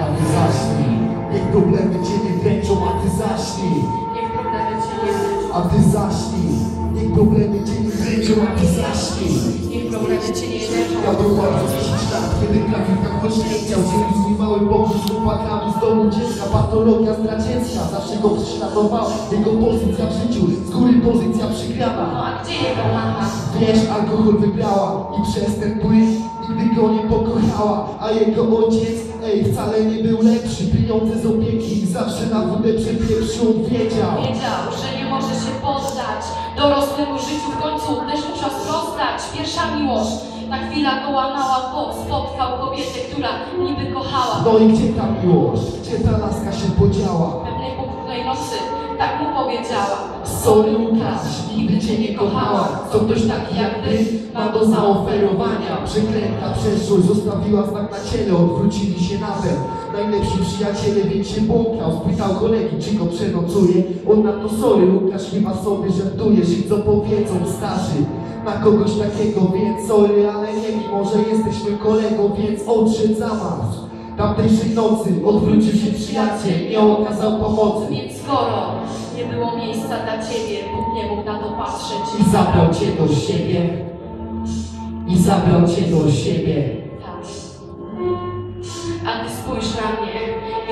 A ty zacznij, niech problemy cię nie dręczą, a ty zacznij. Niech problemy cię nie dręczą. A ty zacznij, niech problemy cię nie dręczą, a ty zacznij Cię nie dokładnie 10 lat, kiedy trafik tak właśnie chciał z nim mały pokój z chłopakami z domu dziecka. Patologia zdradziecka, zawsze go prześladowała. Jego pozycja w życiu, z góry pozycja przegrana No a gdzie jego mama? Wiesz, alkohol wygrała i przez ten płyn nigdy go nie pokochała. A jego ojciec, ej, wcale nie był lepszy. Pieniądze z opieki zawsze na wódę przepieprzył, on wiedział. Wiedział, że nie może się dorosłemu życiu, w końcu też musiał sprostać. Pierwsza miłość, ta chwila go łamała, bo spotkał kobietę, która niby kochała. No i gdzie ta miłość, gdzie ta laska się podziała? Pochmurnej nocy. Tak mu powiedziała. Sorry Łukasz, nigdy cię nie kochała Co ktoś taki jak ty ma do zaoferowania. Przeklęta przeszłość zostawiła znak na ciele. Odwrócili się nawet Najlepsi przyjaciele, więc się błąkał. Spytał kolegi, czy go przenocuje On na to sorry Łukasz, chyba sobie żartujesz I co powiedzą starzy. Na kogoś takiego, więc sorry, ale nie mi Może jesteśmy kolegą, więc odszedł za Tamtejszej nocy odwrócił się przyjaciel Nie okazał pomocy Więc skoro nie było miejsca dla ciebie, Bóg nie mógł na to patrzeć. I zabrał cię do siebie. I zabrał cię do siebie. Tak. A ty spójrz na mnie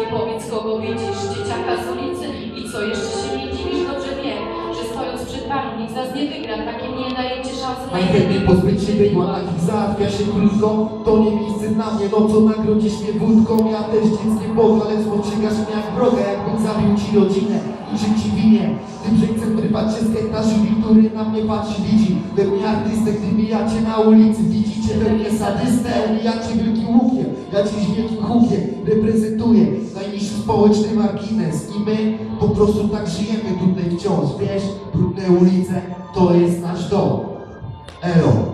i powiedz, kogo widzisz, nikt z nas nie wygra, takim nie dajecie szansy na Najchętniej pozbyć się bydła, takich załatwia się krótko. To nie miejsce na mnie, no co nagrodzisz mnie wódką. Ja też dzieckiem Boga, ale spostrzegasz mnie jak wroga, jakbym zabił ci rodzinę i że ci winię. Tym, że chcę wyrwać się z żywi, który na mnie patrzy, widzi. We mnie artystę, gdy mijacie na ulicy, widzicie we mnie sadystę, mijacie wielkim łukiem. Ja dziś wielkim hukiem reprezentuję najniższy społeczny margines i my po prostu tak żyjemy tutaj wciąż, wiesz? Brudne ulice to jest nasz dom. Elo.